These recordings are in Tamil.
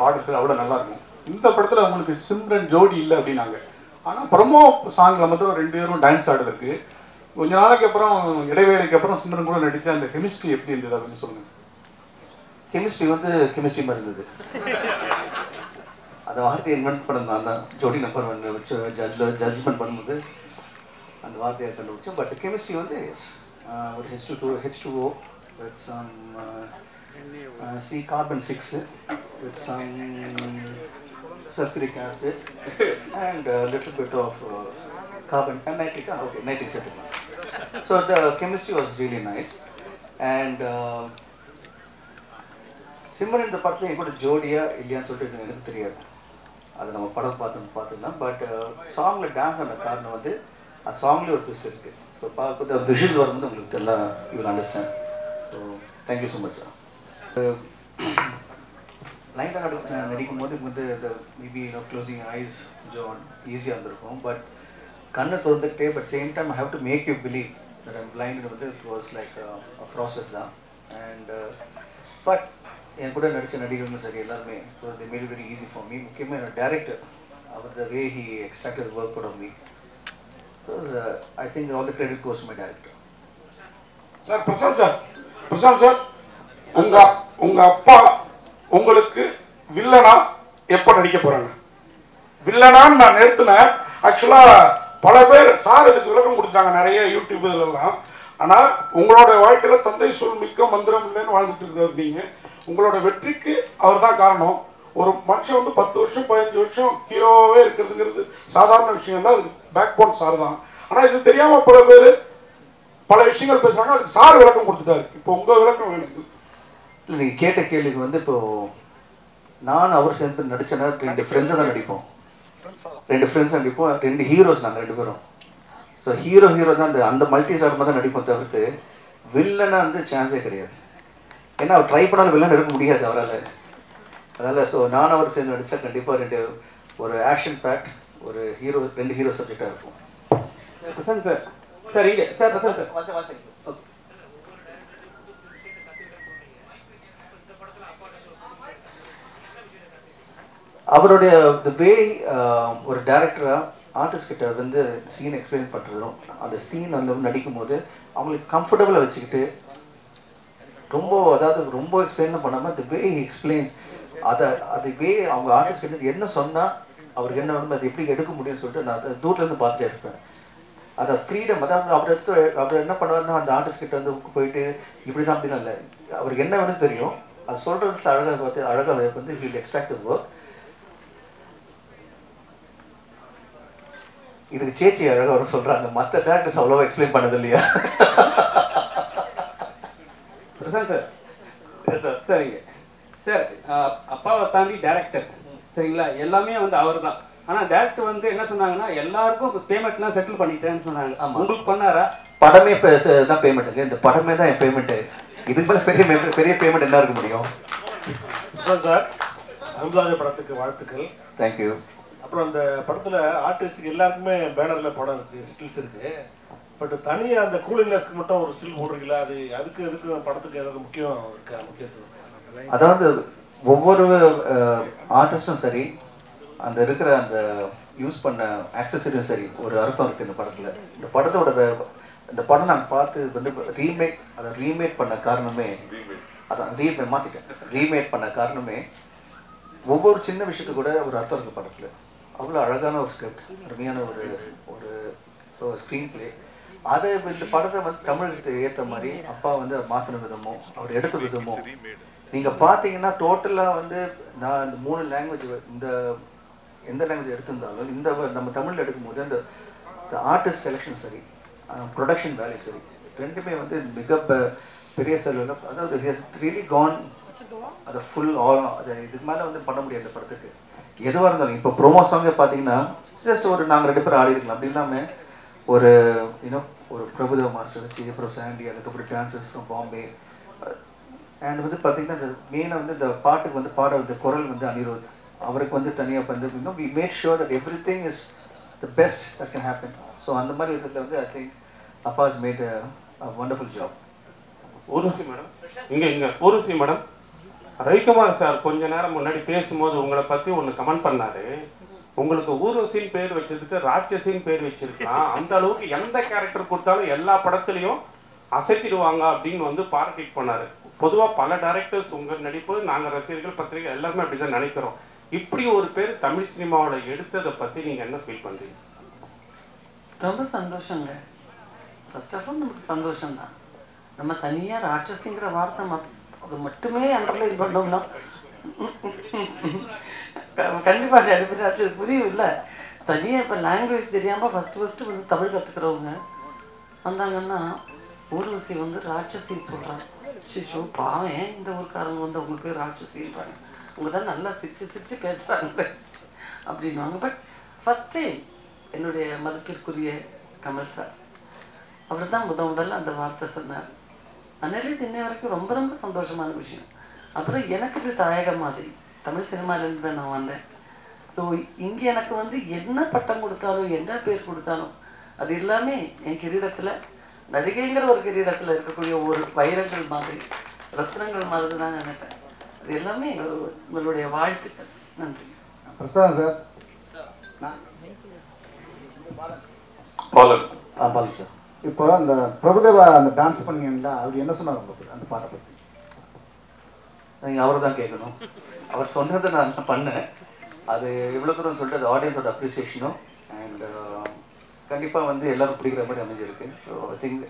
பாடல்கள் அவ்வளோ நல்லா இருக்கும். இந்த படத்தில் அவங்களுக்கு சிம்ரன் ஜோடி இல்லை அப்படின்னாங்க. ஆனால் ப்ரமோ சாங்கில் மட்டும் ரெண்டு பேரும் டான்ஸ் ஆடுறதுக்கு கொஞ்ச நாளைக்கு அப்புறம் இடைவேளைக்கு அப்புறம் சிம்ரன் கூட நடித்த அந்த கெமிஸ்ட்ரி எப்படி இருந்தது அப்படின்னு சொல்லுங்கள் கெமிஸ்ட்ரி வந்து கெமிஸ்ட்ரி மாதிரி இருந்தது. அந்த வார்த்தையை இன்வென்ட் பண்ணது அந்த தான். ஜோடி நம்பர் ஒன் வச்சு ஜட்ஜ் ஜட்ஜ்மெண்ட் பண்ணும்போது அந்த வார்த்தையை கண்டுபிடிச்சேன். பட் கெமிஸ்ட்ரி வந்து ஒரு H two two H two O with some C carbon six with some sulphuric acid and little bit of carbon நைட்ரிக்கா okay nitric சேர்த்துக்கலாம் so the chemistry was really nice and simmer இந்த படத்தில் என் கூட ஜோடியா இல்லையான்னு சொல்லிட்டு எனக்கு தெரியாது. அது நம்ம படம் பார்த்து பார்த்துக்கலாம் பட் சாங்கில் டான்ஸ் ஆன காரணம் வந்து அந்த சாங்லேயே ஒரு ட்விஸ்ட் இருக்குது ஸோ பார்க்கும்போது விஷுவல் வரும்போது உங்களுக்கு எல்லாம் you will understand so thank you so much sir லைட்டாக நடி நடிக்கும் போது வந்து இந்த மேபி க்ளோசிங் ஐஸ் கொஞ்சம் ஈஸியாக இருந்திருக்கும். பட் கண்ணை திறந்துக்கிட்டே but same time I have to make you believe that I'm blind வந்து இட் வாஸ் லைக் ப்ராசஸ் தான். அண்ட் பட் என் கூட நடித்த நடிகர்களும் சரி எல்லாருமே so they made very easy for me முக்கியமாக என்னோட director our the way he extracted work out of me I think all the credit goes my director sir Prashanth sir Prashanth sir உங்க உங்க அப்பா உங்களுக்கு வில்லனா எப்போ நடிக்க போறாங்க? வில்லனான்னு நான் நிறுத்தினேன் ஆக்சுவலா பல பேர் சார் இதுக்கு விளக்கம் கொடுத்தாங்க நிறைய யூடியூப் இதுலலாம் ஆனா உங்களோட வாழ்க்கையில தந்தை சொல் மிக்க மந்திரம் இல்லைன்னு வாழ்ந்துட்டு இருக்கிறவர் உங்களோட வெற்றிக்கு அவர் தான் காரணம். ஒரு மனுஷன் வந்து பத்து வருஷம் பதினஞ்சு வருஷம் ஹீரோவே இருக்கிறதுங்கிறது சாதாரண விஷயம் தான் அது பேக் போன் சார் தான். ஆனா இது தெரியாம பல பேர் பல விஷயங்கள் பேசுறாங்க அதுக்கு சார் விளக்கம் கொடுத்துட்டாரு. இப்போ உங்க விளக்கம் வேணும் இல்லை நீங்கள் கேட்ட கேள்விக்கு வந்து இப்போ நான் அவர் சேர்ந்து நடிச்சேன்னா ரெண்டு ஃப்ரெண்ட்ஸாக தான் நடிப்போம். ரெண்டு ஃப்ரெண்ட்ஸ் நடிப்போம். ரெண்டு ஹீரோஸ் நாங்கள் ரெண்டு பேரும். ஸோ ஹீரோ ஹீரோ தான் அந்த அந்த மல்டி ஸ்டார் தான் நடிப்போம் தவிர்த்து வில்லனாக வந்து சான்ஸே கிடையாது. ஏன்னா அவர் ட்ரை பண்ணாலும் வில்லன் இருக்க முடியாது அவரால். அதனால் ஸோ நான் அவர் சேர்ந்து நடித்தா கண்டிப்பாக ரெண்டு ஒரு ஆக்ஷன் பேக்ட் ஒரு ஹீரோ ரெண்டு ஹீரோ சப்ஜெக்டாக இருக்கும் சார் சார். இங்கே சார் பிரசாந்த் சார். அவருடைய த வே uh, ஒரு டேரக்டராக ஆர்டிஸ்ட் கிட்ட வந்து சீன் எக்ஸ்பிளைன் பண்ணுறதும் அந்த சீன் வந்து நடிக்கும் போது அவங்களுக்கு கம்ஃபர்டபுளாக வச்சுக்கிட்டு ரொம்ப அதாவது ரொம்ப எக்ஸ்பிளைன் பண்ணாமல் த வே எக்ஸ்பிளைன்ஸ் அதை அது வே அவங்க ஆர்டிஸ்ட் கிட்ட என்ன சொன்னால் அவருக்கு என்ன வேணுமோ அதை எப்படி எடுக்க முடியும்னு சொல்லிட்டு நான் அதை தூரத்துலேருந்து பார்த்துட்டே இருப்பேன். அதை ஃப்ரீடம் அதாவது அவர் எடுத்து அவர் என்ன பண்ணுவாருன்னா அந்த ஆர்டிஸ்ட் கிட்ட வந்து போயிட்டு இப்படி தான் அப்படிலாம் இல்லை. அவருக்கு என்ன வேணும்னு தெரியும். அது சொல்கிறதுல அழகாக பார்த்து அழகாக வந்து ஹீல் எக்ஸ்ட்ராக்ட் ஒர்க் இதுக்கு சேச்சி அழகாக வரும் சொல்கிறாங்க மற்ற டேரக்டர்ஸ் அவ்வளோவா எக்ஸ்பிளைன் பண்ணது இல்லையா பிரசாந்த் சார். Sir. சரிங்க சார் அப்பாவை தாண்டி டேரக்டர் சரிங்களா? எல்லாமே வந்து அவர் தான் ஆனால் டேரக்டர் வந்து என்ன சொன்னாங்கன்னா எல்லாருக்கும் பேமெண்ட்லாம் செட்டில் பண்ணிட்டேன்னு சொன்னாங்க. ஆமா. உங்களுக்கு பண்ணாரா? படமே தான் பேமெண்ட்டுங்க இந்த படமே தான் என் பேமெண்ட்டு இதுக்கு மேலே பெரிய payment- பெரிய பேமெண்ட் என்ன இருக்க முடியும்? சார் அனுராஜ படத்துக்கு வாழ்த்துக்கள். தேங்க்யூ அப்புறம் அந்த படத்துல ஆர்டிஸ்டுக்கு எல்லாருக்குமே பேனர்ல படம் இருக்கு ஸ்டில்ஸ் இருக்கு. பட் தனியா அந்த கூலிங் கிளாஸ்க்கு மட்டும் ஒரு ஸ்டில் போடுறீங்களா? அது அதுக்கு அதுக்கு படத்துக்கு ஏதாவது முக்கியம் இருக்கா முக்கியத்துவம்? அதாவது ஒவ்வொரு ஆர்டிஸ்டும் சரி அந்த இருக்கிற அந்த யூஸ் பண்ண ஆக்சசரியும் சரி ஒரு அர்த்தம் இருக்குது இந்த படத்தில். இந்த படத்தோட வே- இந்த படம் நாங்கள் பார்த்து வந்து ரீமேக் அதை ரீமேக் பண்ண காரணமே அதான் ரீமேக் மாற்றிட்டேன் ரீமேக் பண்ண காரணமே ஒவ்வொரு சின்ன விஷயத்துக்கு கூட ஒரு அர்த்தம் இருக்குது படத்தில். அவ்வளோ அழகான ஒரு ஸ்கிரிப்ட் அருமையான ஒரு ஒரு ஸ்க்ரீன் பிளே அதை இந்த படத்தை வந்து தமிழுக்கு ஏற்ற மாதிரி அப்பா வந்து மாற்றின விதமோ அவர் எடுத்த விதமோ நீங்கள் பார்த்தீங்கன்னா டோட்டலாக வந்து நான் இந்த மூணு லாங்குவேஜ் இந்த எந்த லாங்குவேஜ் எடுத்திருந்தாலும் இந்த நம்ம தமிழில் எடுக்கும்போது அந்த ஆர்டிஸ்ட் செலெக்ஷன் சரி ப்ரொடக்ஷன் வேல்யூ சரி ரெண்டுமே வந்து மிக பெ- பெரிய செலவில் அதாவது ஹிஸ் ரியலி கான் அதை ஃபுல் ஆல் அதை இதுக்கு மேலே வந்து பண்ண முடியாது இந்த படத்துக்கு. எதுவாக இருந்தாலும் இப்போ ப்ரோமோ சாங்கே பார்த்தீங்கன்னா ஜஸ்ட் ஒரு நாங்கள் ரெண்டு பேரும் ஆடி இருக்கலாம் அப்படி இல்லாமல் ஒரு யூனோ ஒரு பிரபுதேவ மாஸ்டர் வச்சு அப்புறம் சாண்டி அதுக்கப்புறம் டான்சர்ஸ் ஃப்ரம் பாம்பே. அண்ட் வந்து பார்த்தீங்கன்னா இந்த மெயினாக வந்து இந்த பாட்டுக்கு வந்து பாட வந்து குரல் வந்து அனிருத். அவருக்கு வந்து தனியாக வந்து இன்னும் we made sure that everything is the best that can happen so அந்த மாதிரி விதத்தில் வந்து I think Abbas made a wonderful job Urvashi madam. இங்கே இங்கே ஊர்வசி மேடம். ரவிக்குமார் சார் கொஞ்ச நேரம் முன்னாடி பேசும்போது உங்களை பத்தி ஒன்று கமெண்ட் பண்ணாரு. உங்களுக்கு ஊர்வசின்னு பேர் வச்சதுக்கு ராட்சசின்னு பேர் வச்சிருக்கலாம். அந்த அளவுக்கு எந்த கேரக்டர் கொடுத்தாலும் எல்லா படத்துலையும் அசைத்திடுவாங்க அப்படின்னு வந்து பாராட்டிட் பண்ணாரு. பொதுவா பல டைரக்டர்ஸ் உங்க நடிப்பு நாங்க ரசிகர்கள் பத்திரிகை எல்லாருமே அப்படிதான் நினைக்கிறோம். இப்படி ஒரு பேர் தமிழ் சினிமாவில் எடுத்ததை பத்தி நீங்க என்ன ஃபீல் பண்றீங்க? ரொம்ப சந்தோஷங்க. ஃபர்ஸ்ட் ஆஃப் ஆல் நமக்கு சந்தோஷம்தான். நம்ம தனியாக ராட்சசிங்கிற வார்த்தை அது மட்டுமே அண்டர்லைன் பண்ணோம்னா கண்டிப்பாக நடிப்பு ராட்சஸ் புரியும் இல்லை தனியாக இப்போ லாங்குவேஜ் தெரியாமல் ஃபஸ்ட்டு ஃபஸ்ட்டு வந்து தமிழ் கற்றுக்கிறவங்க வந்தாங்கன்னா ஊர்வசி வந்து ராட்சசின்னு சொல்கிறாங்க சிச்சோ பாவம். இந்த ஊருக்காரங்க வந்து அவங்க போய் ராட்சசின்றாங்க? அவங்க தான் நல்லா சிரிச்சு சிரிச்சு பேசுகிறாங்க அப்படின்வாங்க பட் ஃபஸ்ட் டைம் என்னுடைய மதிப்பிற்குரிய கமல் சார். அவர் தான் முத முதல்ல அந்த வார்த்தை சொன்னார். அதனால இது இன்னை வரைக்கும் ரொம்ப ரொம்ப சந்தோஷமான விஷயம். அப்புறம் எனக்கு இது தாயகம் மாதிரி. தமிழ் சினிமாலேருந்து தான் நான் வந்தேன். ஸோ இங்கே எனக்கு வந்து என்ன பட்டம் கொடுத்தாலும் என்ன பேர் கொடுத்தாலும் அது எல்லாமே என் கிரீடத்தில் நடிகைங்கிற ஒரு கிரீடத்தில் இருக்கக்கூடிய ஒரு வைரங்கள் மாதிரி ரத்னங்கள் மாதிரி தான் நினைப்பேன். அது எல்லாமே உங்களுடைய வாழ்த்துக்கள். நன்றி. பிரசாத் சார். பாலன். ஆ பாலு சார். இப்போ அந்த பிரபுதேவா அந்த டான்ஸ் பண்ணீங்களா அவர் என்ன சொன்னார் உங்களுக்கு? அந்த பாட்டை பற்றி நீங்கள் அவரை தான் கேட்கணும். அவர் சொன்னதை நான் பண்ணேன். அது எவ்வளோ தூரம் சொல்லிட்டு அது ஆடியன்ஸோட அப்ரிசியேஷனும் அண்ட் கண்டிப்பாக வந்து எல்லாரும் பிடிக்கிற மாதிரி அமைஞ்சிருக்கு. ஸோ ஐ திங்க்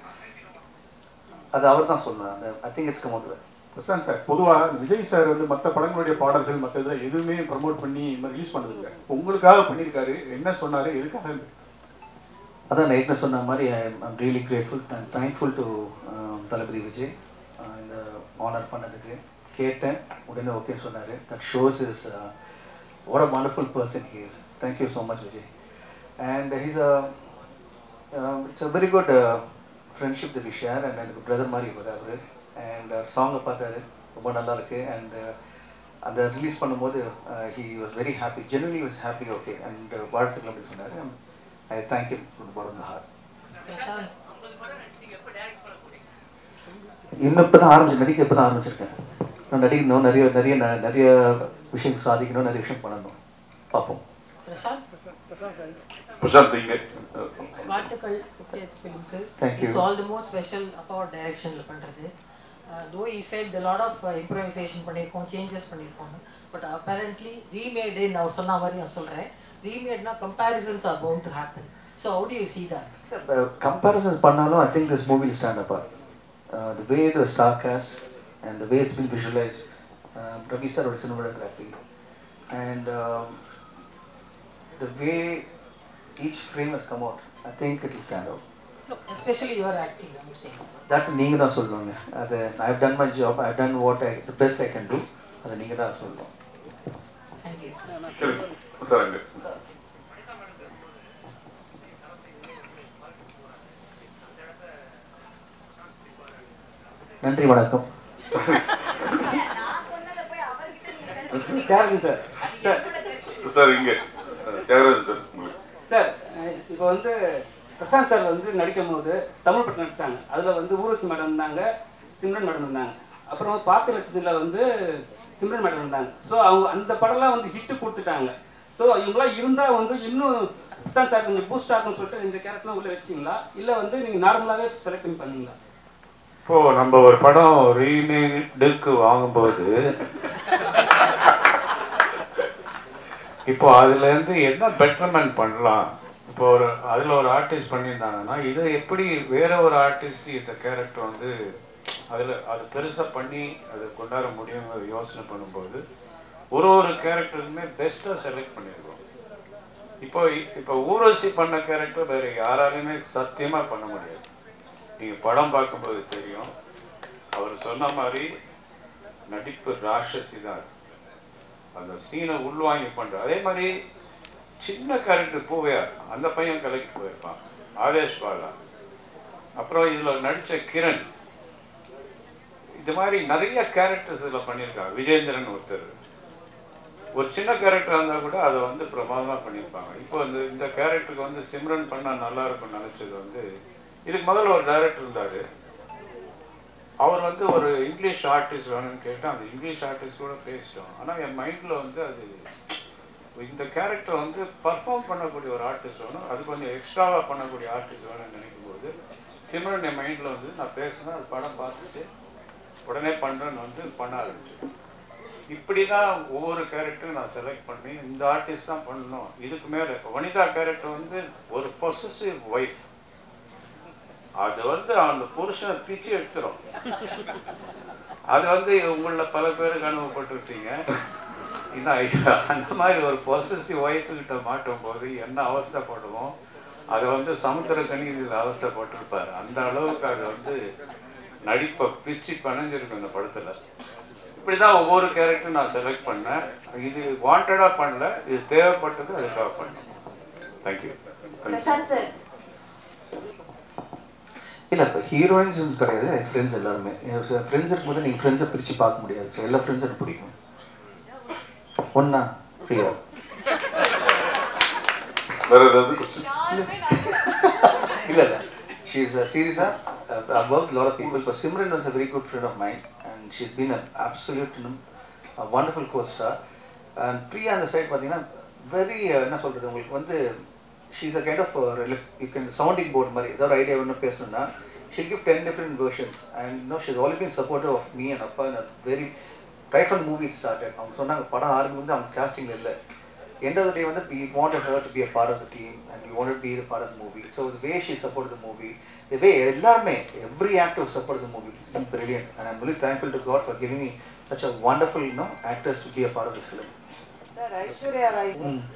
அது அவர் தான் சொன்னார். அந்த I think it's come out Prashanth sir பொதுவா விஜய் சார் வந்து மற்ற படங்களுடைய பாடல்கள் மற்ற இதில் எதுவுமே ப்ரமோட் பண்ணி ரிலீஸ் பண்ணதில்லை. உங்களுக்காக பண்ணியிருக்காரு. என்ன சொன்னாரு? எதுக்காக? அதான் நான் சொன்ன மாதிரி I I'm really grateful thankful to Thalapathy Vijay uh, இந்த ஆனர் பண்ணதுக்கு. கேட்டேன் உடனே ஓகே சொன்னார். That shows is what a wonderful person he is thank you so much Vijay. And he's a it's a very good friendship they share and எனக்கு பிரதர் மாதிரி இவர் அவர். அண்ட் சாங்கை பார்த்தாரு. ரொம்ப நல்லா இருக்கு. அண்ட் uh, அந்த ரிலீஸ் பண்ணும்போது he was very happy generally was happy okay and வாழ்த்துக்கள் அப்படி சொன்னார். ஐ தேங்க் யூ ஃபார் பாடம் ஹார்ட் இன்னும் இப்போ தான் ஆரம்பிச்சு நடிக்க இப்போ தான் ஆரம்பிச்சிருக்கேன். நான் நடிக்கணும் நிறைய நிறைய ந- நிறைய விஷயம் சாதிக்கணும் நிறைய விஷயம் பண்ணணும். பார்ப்போம். பிரசாந்த். பிரசாந்த் இங்க. வாழ்த்துக்கள் ஃபிலிம்க்கு. It's all the most special அப்பாவோட டைரக்ஷனில் பண்ணுறது though E side the lot of improvisation பண்ணியிருக்கோம் சேஞ்சஸ் பண்ணியிருக்கோம் பட் அப்பேரண்ட்லி ரீமேடுன்னு அவர் சொன்ன மாதிரி நான் சொல்கிறேன் ரீமேட்னா comparisons are bound to happen so how do you see that comparisons பண்ணாலும் I think this movie stand up the way the star cast and the way it's been visualise Ravi சாரோட cinematography and the way each frame has come out I think it will stand out No, especially your acting I'm saying that நீங்கள் தான் சொல்லணுங்க அது I have done my job I done what I the best I can do அதை நீங்கள் தான் சொல்லணும் thank you சரி சார் அங்க நன்றி வணக்கம். கேரளன் சார். சார். சார் இங்க. தியாகராஜன் சார் சார் இப்போ வந்து பிரசாந்த் சார் வந்து நடிக்கும் போது தமிழ் படத்தில் நடிச்சாங்க. அதில் வந்து ஊர்வசி மேடம் இருந்தாங்க சிம்ரன் மேடம் இருந்தாங்க. அப்புறம் பார்த்த லட்சத்தில் வந்து சிம்ரன் மேடம் இருந்தாங்க. ஸோ அவங்க அந்த படம்லாம் வந்து ஹிட்டு கொடுத்துட்டாங்க. ஸோ இவங்களாம் இருந்தால் வந்து இன்னும் சார் சார் கொஞ்சம் பூஸ்ட் ஆகும்னு சொல்லிட்டு இந்த கேரக்டர்லாம் உள்ளே வச்சிங்களா? இல்லை வந்து நீங்கள் நார்மலாகவே செலக்ட் பண்ணி பண்ணுங்களா? இப்போ நம்ம ஒரு படம் ரீமேடுக்கு வாங்கும்போது இப்போ அதுலேருந்து என்ன பெட்டர்மெண்ட் பண்ணலாம்? இப்போ ஒரு அதில் ஒரு ஆர்டிஸ்ட் பண்ணியிருந்தாங்கன்னா இதை எப்படி வேற ஒரு ஆர்டிஸ்ட் இந்த கேரக்டர் வந்து அதுல அது பெருசா பண்ணி அதை கொண்டாட முடியுங்கிற யோசனை பண்ணும்போது ஒரு ஒரு கேரக்டருக்குமே பெஸ்ட்டாக செலக்ட் பண்ணியிருக்கோம் இப்போ இப்போ ஊர்வசி பண்ண கேரக்டர் வேற யாராலையுமே சத்தியமா பண்ண முடியாது. நீங்க படம் பார்க்கும்போது தெரியும். அவர் சொன்ன மாதிரி நடிப்பு ராட்சசி தான். அந்த சீனை உள்வாங்கி பண்ற அதே மாதிரி சின்ன கேரக்டர் பூவையார் அந்த பையன் கலெக்ட் போயிருப்பான். ஆதேஷ் பாலா. அப்புறம் இதுல நடிச்ச கிரண். இது மாதிரி நிறைய கேரக்டர்ஸ் இதில் பண்ணியிருக்காங்க. விஜேந்திரன் ஒருத்தர். ஒரு சின்ன கேரக்டர் இருந்தால் கூட அதை வந்து பிரமாதமாக பண்ணியிருப்பாங்க. இப்போ வந்து இந்த கேரக்டருக்கு வந்து சிம்ரன் பண்ணால் நல்லா இருக்கும்னு நினச்சது வந்து இதுக்கு முதல்ல ஒரு டைரக்டர் இருந்தார். அவர் வந்து ஒரு இங்கிலீஷ் ஆர்டிஸ்ட் வேணும்னு கேட்டால் அந்த இங்கிலீஷ் ஆர்டிஸ்ட் கூட பேசிட்டோம். ஆனால் என் மைண்டில் வந்து அது இந்த கேரக்டர் வந்து பர்ஃபார்ம் பண்ணக்கூடிய ஒரு ஆர்டிஸ்ட் வேணும். அது கொஞ்சம் எக்ஸ்ட்ராவாக பண்ணக்கூடிய ஆர்டிஸ்ட் வேணும்னு நினைக்கும் போது சிம்ரன் என் மைண்டில் வந்து நான் பேசினேன் அது படம் பார்த்துட்டு உடனே பண்ணுறேன்னு வந்து பண்ண ஆரம்பிச்சேன் இப்படி தான் ஒவ்வொரு கேரக்டரும் நான் செலக்ட் பண்ணி இந்த ஆர்டிஸ்ட் தான் பண்ணணும். இதுக்கு மேலே இப்போ வனிதா கேரக்டர் வந்து ஒரு பொசசிவ் ஒய்ஃப் அது வந்து அந்த புருஷனை பிச்சு எடுத்துரும். அது வந்து உங்களில் பல பேருக்கு அனுபவப்பட்டிருப்பீங்க. அந்த மாதிரி ஒரு பொசசிவ் ஒய்ஃபுக்கிட்ட மாட்டும் போது என்ன அவஸ்தைப்படுவோம்? அதை வந்து சமுத்திர கணிதியில் அவஸ்தைப்பட்டிருப்பார். அந்த அளவுக்கு அது வந்து நடிப்பை பிச்சு பணஞ்சிருக்கு இந்த படத்தில். இப்படி தான் ஒவ்வொரு கேரக்டரும் நான் செலக்ட் பண்ணேன். இது வாண்டடாக பண்ணல இது தேவைப்பட்டது அதுக்காக பண்ணேன். தேங்க்யூ பிரசாந்த் சார் இல்லை இப்போ ஹீரோயின்ஸ் கிடையாது ஃப்ரெண்ட்ஸ் எல்லாருமே. ஃப்ரெண்ட்ஸ் இருக்கும்போது நீங்கள் ஃப்ரெண்ட்ஸை பிரித்து பார்க்க முடியாது. ஸோ எல்லா ஃப்ரெண்ட்ஸும் பிடிக்கும். ஒன்றா ஃப்ரீயா வேற ஏதாவது இல்லை இல்லை. ஷீஸ் சீரியஸாக I work lot of people இப்போ Simran was a very good friend of mind and she's been a absolute wonderful costar and Priya அந்த சைட் பார்த்தீங்கன்னா வெரி என்ன சொல்கிறது உங்களுக்கு வந்து she's a kind of you can sounding board மாதிரி ஏதாவது ஐடியா ஒன்று பேசணும்னா she'll give ten different versions and no she's already been supportive of me and அப்பா very right from movie started அவங்க சொன்னாங்க படம் ஆரம்பி வந்து அவங்க casting இல்லை. End of the day வந்து we wanted her to be a part of the team and we wanted to be a part of the movie so the way she supported the movie the way எல்லாருமே every actor supported the movie it's been brilliant and I'm really thankful to God for giving me such a wonderful you know actors to be a part of this film sir Aishwarya Rai.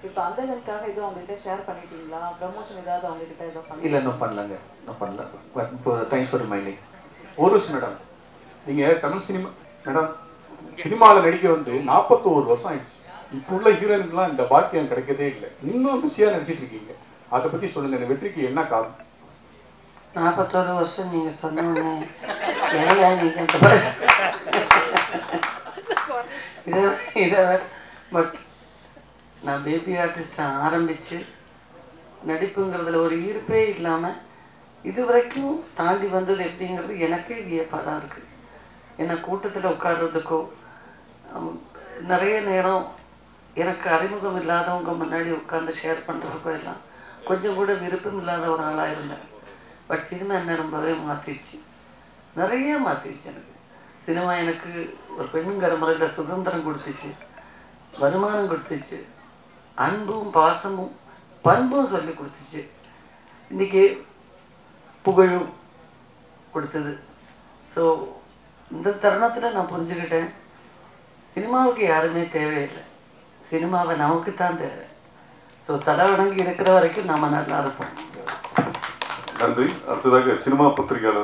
இப்போ அந்தகனுக்காக எதுவும் அவங்ககிட்ட ஷேர் பண்ணிட்டீங்களா ப்ரமோஷன் ஏதாவது அவங்க கிட்ட ஏதோ பண்ணி இல்லை இன்னும் பண்ணலங்க இன்னும் பண்ணல பட் இப்போ தேங்க்ஸ் ஃபார் ரிமைண்டிங் ஒரு மேடம் நீங்கள் தமிழ் சினிமா மேடம் சினிமாவில் நடிக்க வந்து நாற்பத்தோரு வருஷம் ஆயிடுச்சு இப்போ உள்ள ஹீரோயினுக்குலாம் இந்த பாக்கியம் கிடைக்கதே இல்லை. இன்னும் பிஸியாக நடிச்சிட்டு இருக்கீங்க. அதை பற்றி சொல்லுங்கள் இந்த வெற்றிக்கு என்ன காரணம்? நாற்பத்தோரு வருஷம் நீங்கள் சொன்னோன்னே இதை இதை பட் நான் பேபி ஆர்டிஸ்ட்டை ஆரம்பித்து நடிப்புங்கிறதுல ஒரு ஈர்ப்பே இல்லாமல் இது வரைக்கும் தாண்டி வந்தது எப்படிங்கிறது எனக்கே வியப்பாக தான் இருக்குது ஏன்னா கூட்டத்தில் உட்கார்றதுக்கோ நிறைய நேரம் எனக்கு அறிமுகம் இல்லாதவங்க முன்னாடி உட்காந்து ஷேர் பண்ணுறதுக்கும் எல்லாம் கொஞ்சம் கூட விருப்பம் இல்லாத ஒரு ஆளாக இருந்தேன். பட் சினிமா என்ன ரொம்பவே மாற்றிடுச்சு நிறைய மாற்றிடுச்சு எனக்கு. சினிமா எனக்கு ஒரு பெண்ணுங்கிற முறையில் சுதந்திரம் கொடுத்துச்சு. வருமானம் கொடுத்துச்சு. அன்பும் பாசமும் பண்பும் சொல்லி கொடுத்துச்சு. இன்றைக்கி புகழும் கொடுத்தது. ஸோ இந்த தருணத்தில் நான் புரிஞ்சுக்கிட்டேன். சினிமாவுக்கு யாருமே தேவையில்லை. சினிமாவை நமக்கு தான் தேவை. ஸோ தலை வணங்கி இருக்கிற வரைக்கும் நம்ம நல்லா இருப்போம். நன்றி. அடுத்ததாக சினிமா பத்திரிகையாளர்